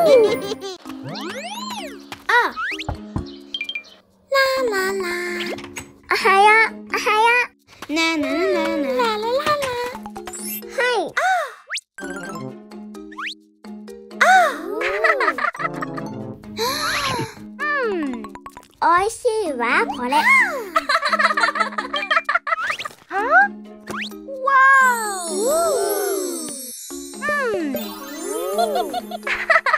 あラララおはよう。おはよう。なななななララララはい。うん。おいしいわこれ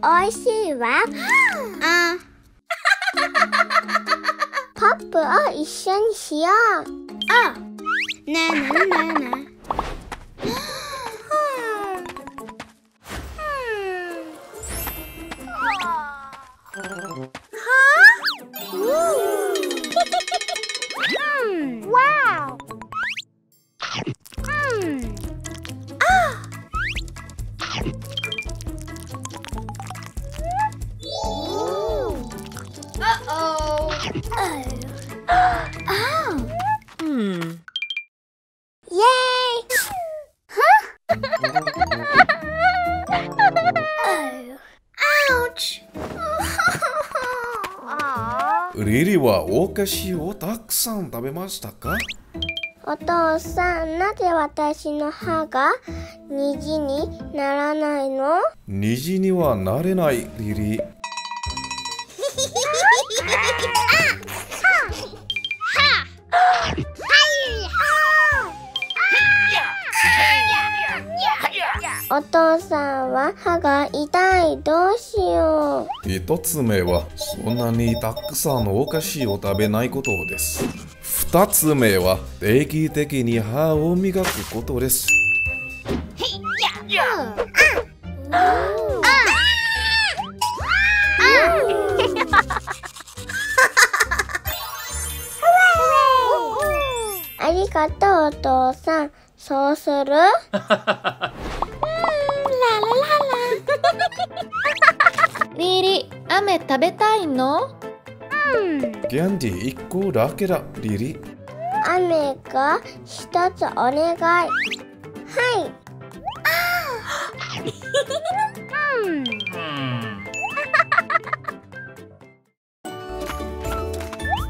おいしいわ。あ。ポップを一緒にしよう。あ。なななな。Wow! Hmm. Uh-oh. Oh. oh. Hmm. Yay! Huh? oh. Ouch! Aw. リリはお菓子をたくさん食べましたか？お父さん、なぜ私の歯が虹にならないの？虹にはなれないリリお父さんは歯が痛い。どうしよう。一つ目はそんなにたくさんのお菓子を食べないことです。二つ目は定期的に歯を磨くことです。ありがとうお父さんそうするめ食べたいの？ャンディ個だけだ、リリ。がつお願い。はい。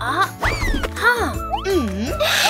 あ、はあ、うん。